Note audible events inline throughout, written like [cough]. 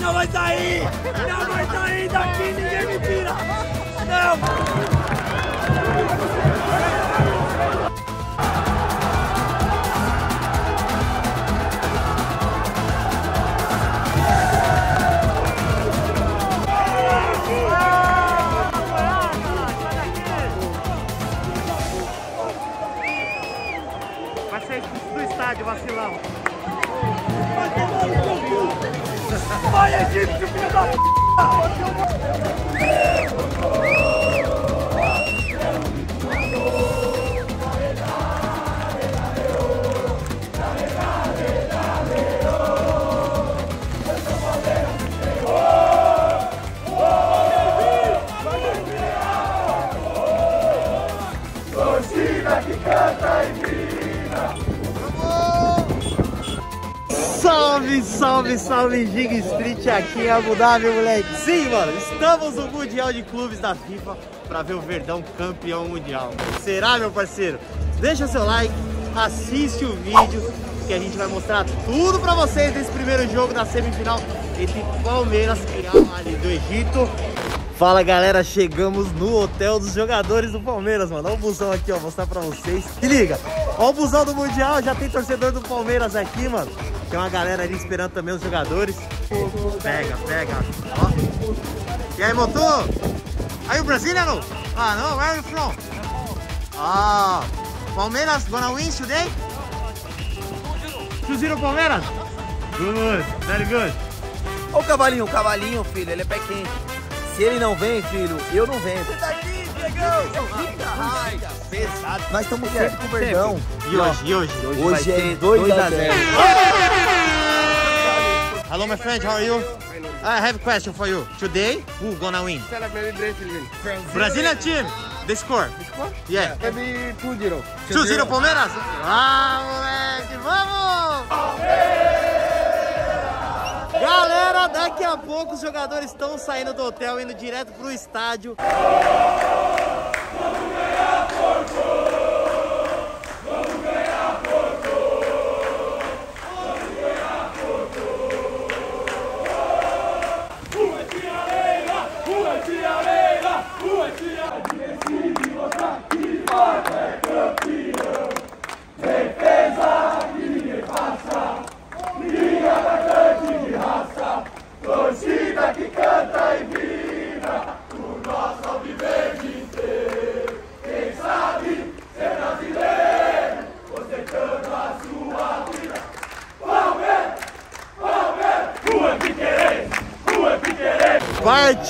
Não vai sair! Não vai sair daqui, ninguém me tira! Não! Vai ser expulso do estádio, vacilão. Vai, egípcio, filho Salve, salve, Giga Street aqui em Abu Dhabi, moleque. Sim, mano, estamos no Mundial de Clubes da FIFA para ver o Verdão campeão mundial. Será, meu parceiro? Deixa seu like, assiste o vídeo que a gente vai mostrar tudo para vocês desse primeiro jogo da semifinal entre Palmeiras e Al Ahly do Egito. Fala galera, chegamos no hotel dos jogadores do Palmeiras, mano. Olha o busão aqui, ó, mostrar pra vocês. Se liga, olha o busão do Mundial, já tem torcedor do Palmeiras aqui, mano. Tem uma galera ali esperando também os jogadores. Pega, pega, ó. E aí, Motu? Are you Brazilian? Ah, no, where are you from? Ah, Palmeiras gonna win today? 2-0 Palmeiras? Good, very good. Olha o cavalinho, o cavalinho, filho, ele é pé quente. Se ele não vem, filho, eu não venho. Pesado. Nós estamos sempre com o Verdão. E hoje, e hoje? Hoje é 2 a 0. Hello, my friend. How are you? I have a question for you. Today, who gonna win? Brazilian. Team. The score? Yeah. Maybe 2-0. 2-0 Palmeiras? Ah, moleque, vamos! Galera, daqui a pouco os jogadores estão saindo do hotel, indo direto pro estádio.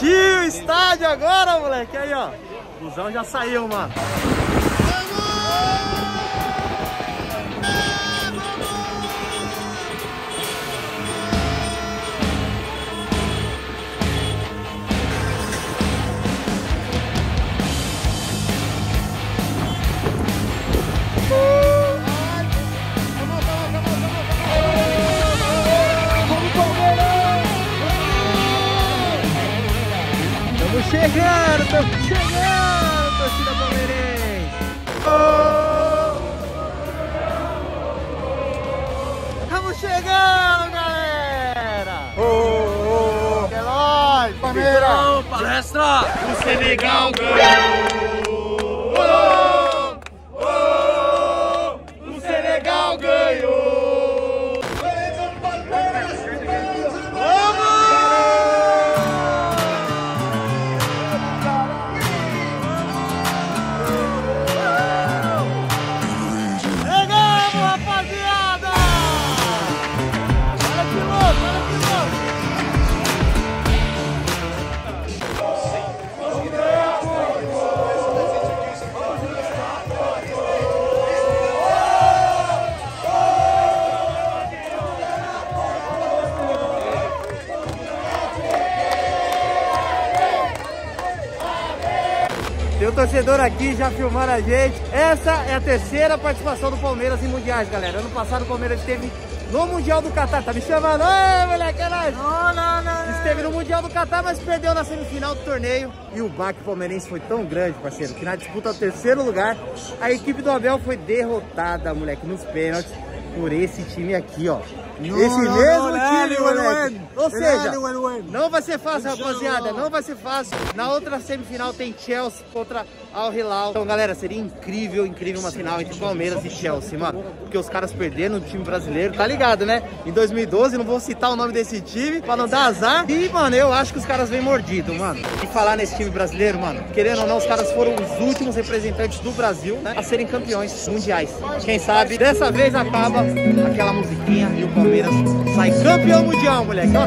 Partiu o estádio agora, moleque. Aí, ó. O busão já saiu, mano. Estamos nóis, Palmeiras. Palestra! O Senegal ganhou. Torcedor aqui já filmando a gente. Essa é a terceira participação do Palmeiras em mundiais, galera. Ano passado o Palmeiras teve no Mundial do Catar. Tá me chamando? Ô, moleque, é nóis. Não, não, não. Esteve no Mundial do Catar, mas perdeu na semifinal do torneio. E o baque palmeirense foi tão grande, parceiro, que na disputa ao terceiro lugar, a equipe do Abel foi derrotada, moleque, nos pênaltis, por esse time aqui, ó. Não, esse não, mesmo não, time, ele, moleque. Ou seja, não vai ser fácil, rapaziada. Não vai ser fácil. Na outra semifinal tem Chelsea contra Al Hilal. Então, galera, seria incrível, incrível uma final entre Palmeiras e Chelsea, mano. Porque os caras perderam no time brasileiro, tá ligado, né? Em 2012, não vou citar o nome desse time pra não dar azar. E, mano, eu acho que os caras vêm mordidos, mano. E falar nesse time brasileiro, mano, querendo ou não, os caras foram os últimos representantes do Brasil né, a serem campeões mundiais. Quem sabe, dessa vez acaba aquela musiquinha e o Palmeiras sai campeão mundial, moleque. Ó,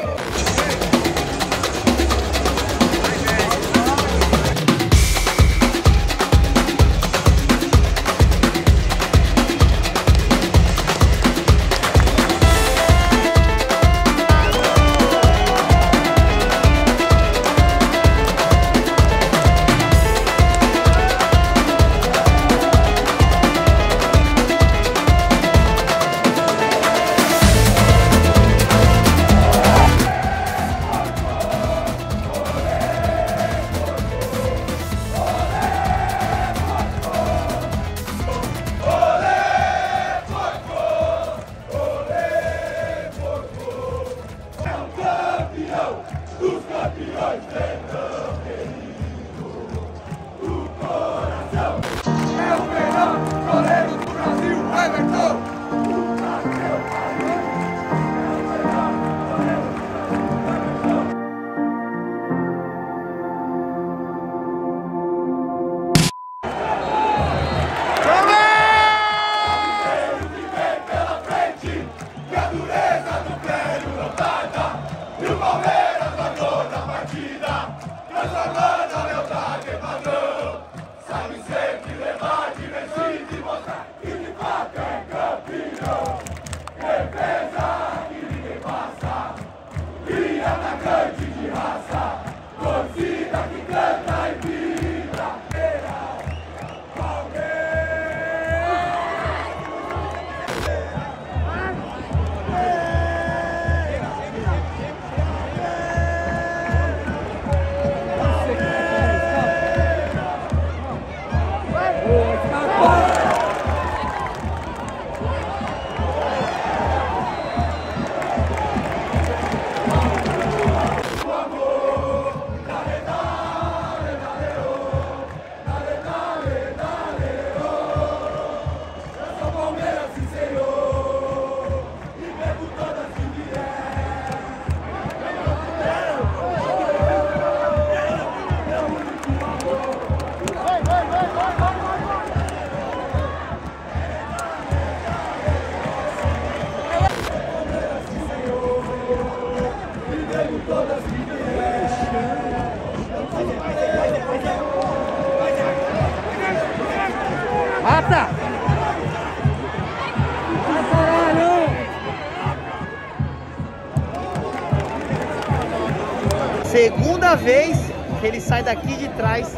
Vez que ele sai daqui de trás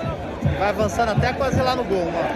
vai avançando até quase lá no gol, mano.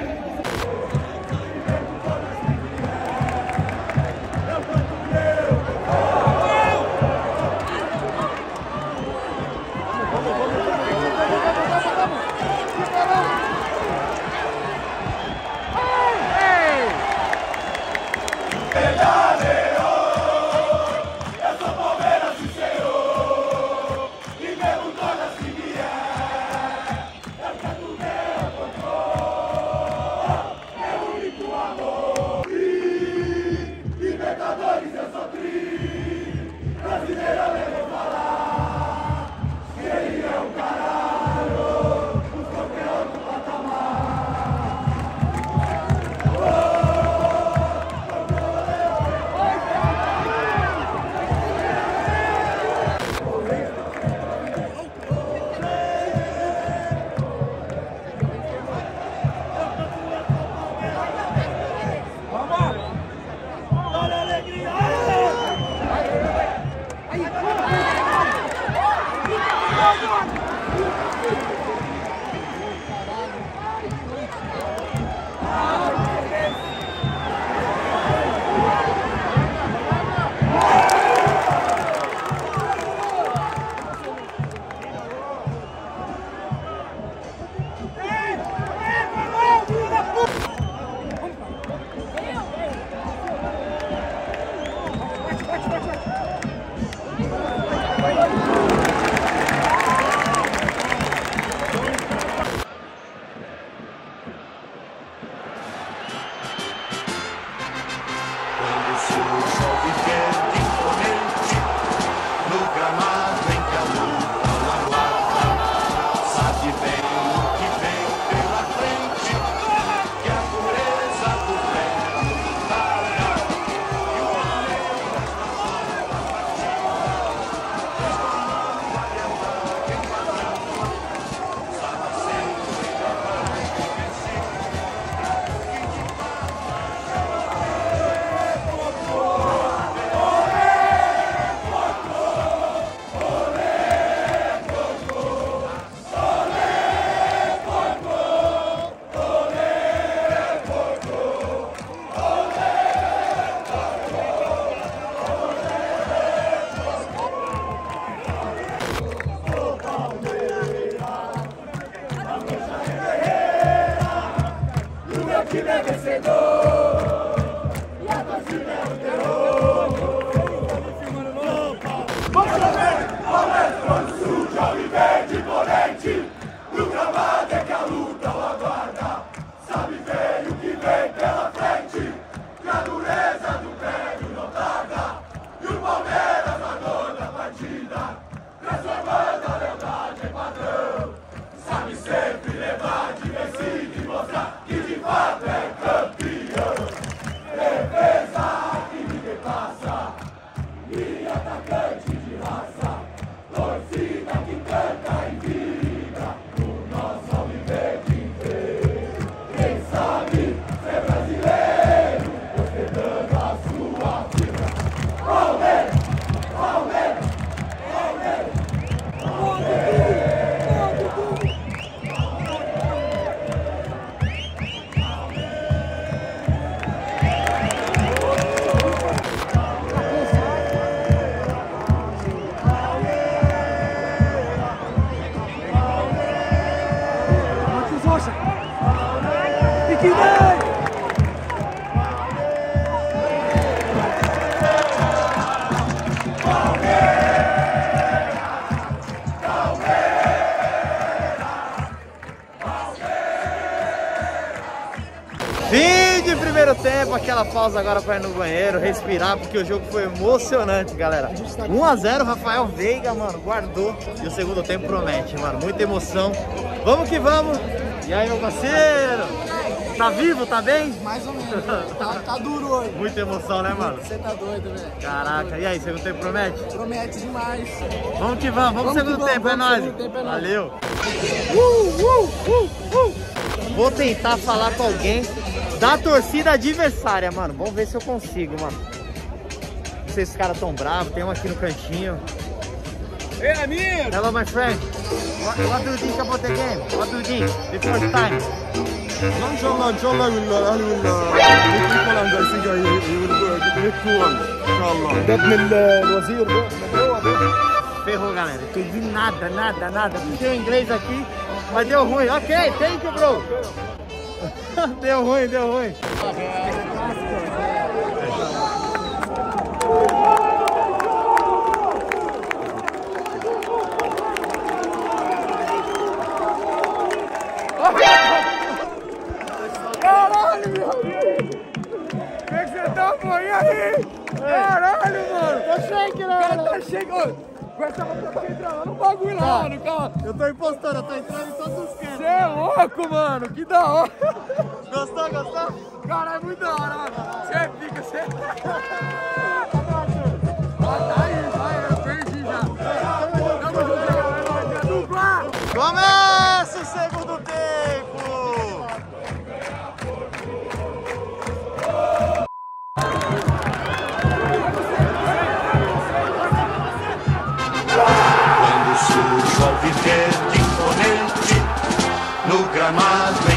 é. Fim de primeiro tempo, aquela pausa agora para ir no banheiro, respirar, porque o jogo foi emocionante, galera. 1x0, Rafael Veiga, mano, guardou. E o segundo tempo promete, mano, muita emoção. Vamos que vamos. E aí, meu parceiro? Tá vivo, tá bem? Mais ou menos. Tá, tá duro hoje. Muita emoção, né, mano? Você tá doido, velho. Caraca, e aí, segundo tempo promete? Promete demais. Vamos que vamos, vamos, Vamos segundo vamos, tempo, é vamos, nóis. segundo tempo é nóis. Valeu. Uh, uh, uh, uh. Vou tentar falar com alguém da torcida adversária, mano. Vamos ver se eu consigo, mano. Não sei se os caras tão bravos, tem um aqui no cantinho. Ei, amigo! Hello, my friend. What, what do you think about the game? What do you think? The first time. ان شاء الله ان شاء الله الاهلي والفريق الجنسيه يكون ان شاء الله ده ابن الوزير ده من هو ده Ferrou, galera. Entendi nada, nada, nada. Tem o inglês aqui, mas deu ruim. Ok, thank you, bro. [laughs] deu ruim, deu ruim. Pô? E aí? Caralho, mano! Tô shake, O cara né? tá cheio. Ô, essa roupa entrar lá no bagulho lá, mano, calma. Eu tô impostando, eu tô entrando em todos os Você cantos. é louco, mano, que da hora. Gostou, gostou? Cara, é muito da hora, mano. Você fica, você... [laughs] reminds me.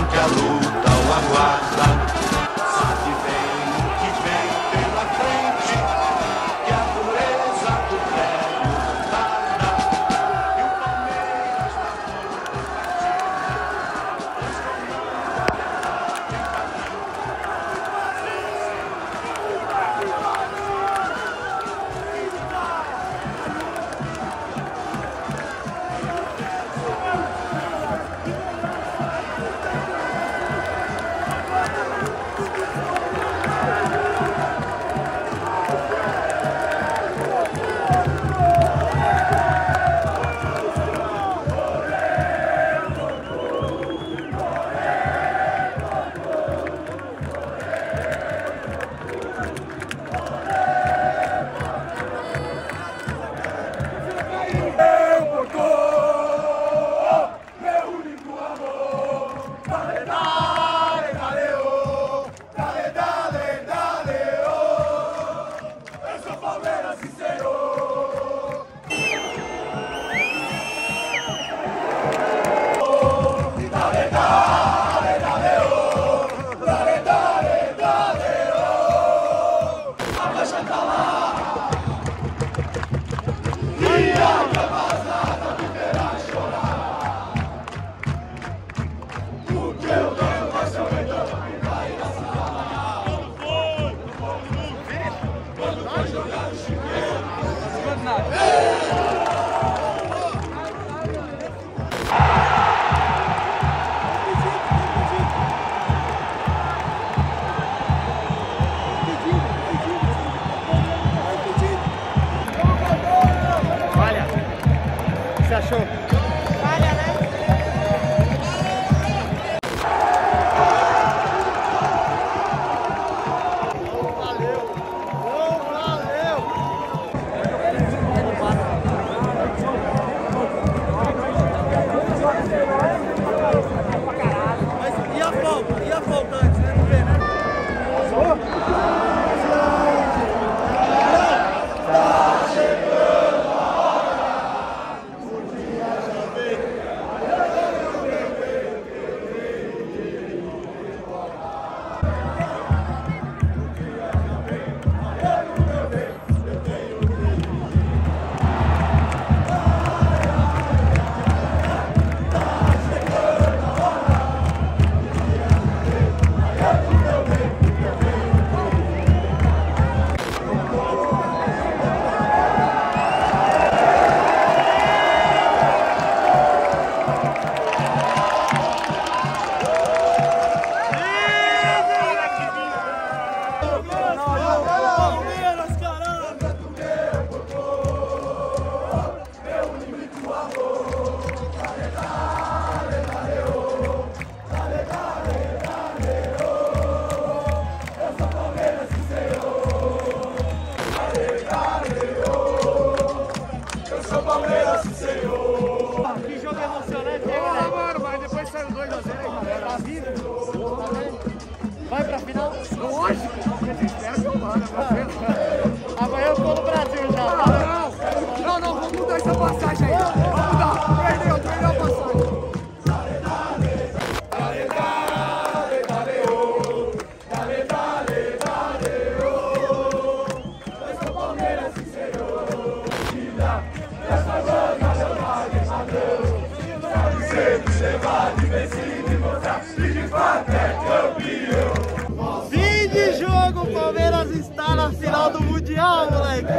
Alegre,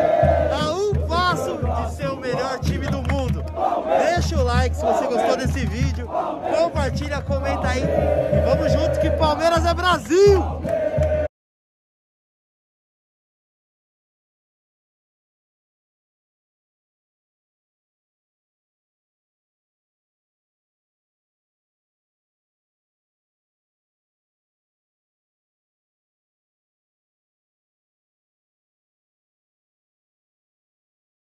a um passo de ser o melhor time do mundo. Deixa o like se você gostou desse vídeo, compartilha, comenta aí e vamos juntos que Palmeiras é Brasil!